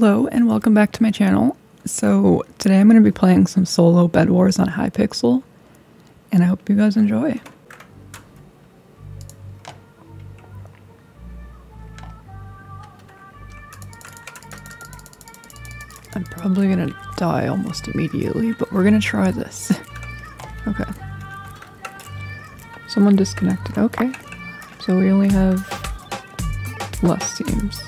Hello and welcome back to my channel. So today I'm going to be playing some solo Bed Wars on Hypixel and I hope you guys enjoy. I'm probably going to die almost immediately, but we're going to try this. okay. Someone disconnected. Okay. So we only have less teams.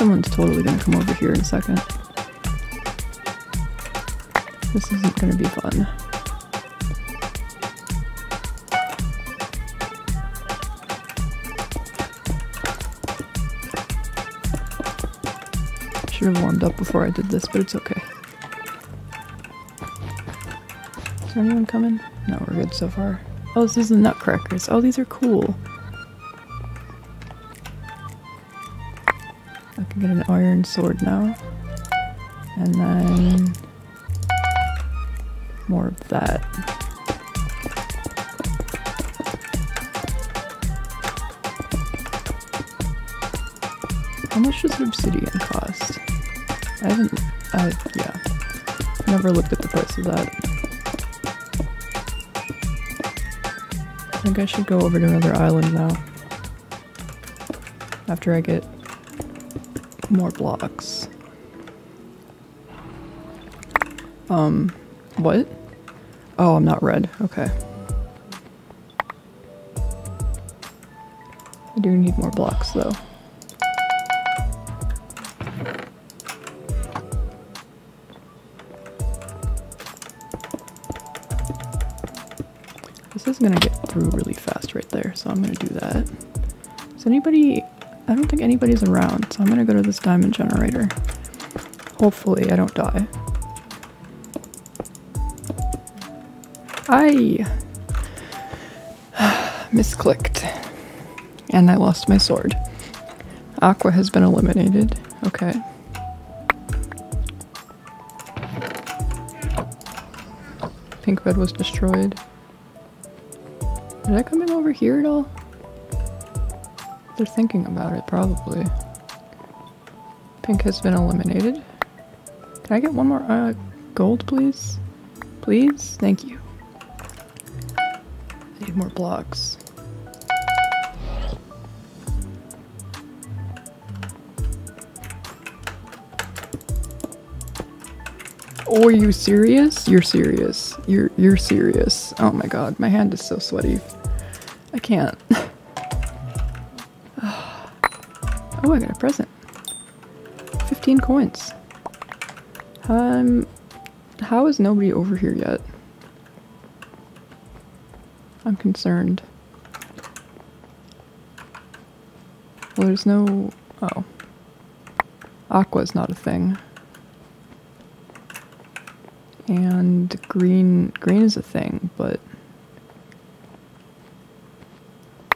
Someone's totally gonna come over here in a second. This isn't gonna be fun. Should have warmed up before I did this, but it's okay. Is there anyone coming? No, we're good so far. Oh, this is the Nutcrackers. Oh, these are cool. I can get an iron sword now. And then more of that. How much does obsidian cost? I haven't, I, yeah, never looked at the price of that. I think I should go over to another island now. After I get more blocks. Um, what? Oh, I'm not red. Okay. I do need more blocks though. This is gonna get through really fast right there, so I'm gonna do that. Is anybody... I don't think anybody's around, so I'm gonna go to this diamond generator. Hopefully I don't die. I misclicked and I lost my sword. Aqua has been eliminated. Okay. Pink bed was destroyed. Did I come in over here at all? They're thinking about it, probably. Pink has been eliminated. Can I get one more uh, gold, please? Please? Thank you. I need more blocks. Oh, are you serious? You're serious. You're you're serious. Oh my god, my hand is so sweaty. I can't. I got a present. 15 coins. Um how is nobody over here yet? I'm concerned. Well, there's no... Oh. Aqua's not a thing. And green... Green is a thing, but...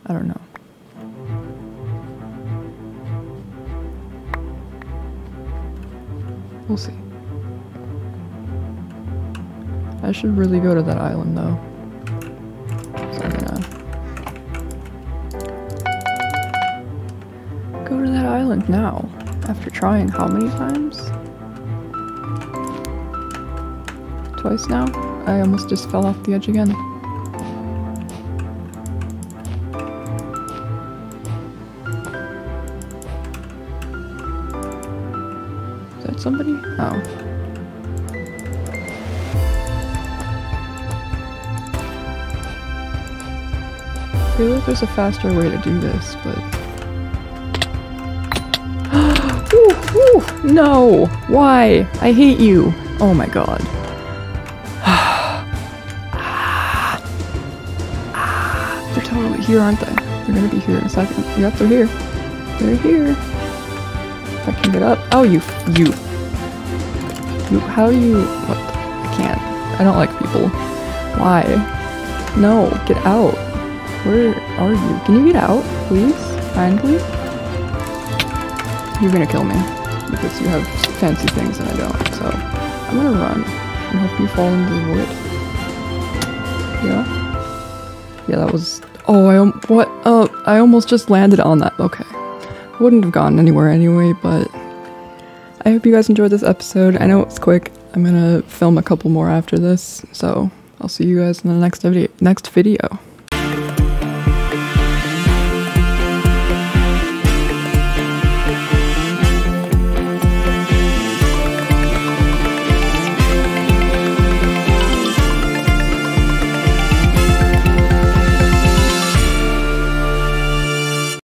I don't know. We'll see. I should really go to that island though. So I'm gonna go to that island now. After trying how many times? Twice now? I almost just fell off the edge again. Somebody? Oh. I feel like there's a faster way to do this, but... ooh, ooh, no! Why? I hate you! Oh my god. They're totally here, aren't they? They're gonna be here in a second. Yep, they're here. They're here. I can get up. Oh, you, you. You, how do you, what? I can't. I don't like people. Why? No, get out. Where are you? Can you get out, please? Kindly? You're gonna kill me. Because you have fancy things and I don't, so I'm gonna run and hope you fall into the wood. Yeah. Yeah, that was. Oh, I what? Oh, I almost just landed on that. Okay, wouldn't have gone anywhere anyway. But I hope you guys enjoyed this episode. I know it's quick. I'm gonna film a couple more after this, so I'll see you guys in the next video. Next video.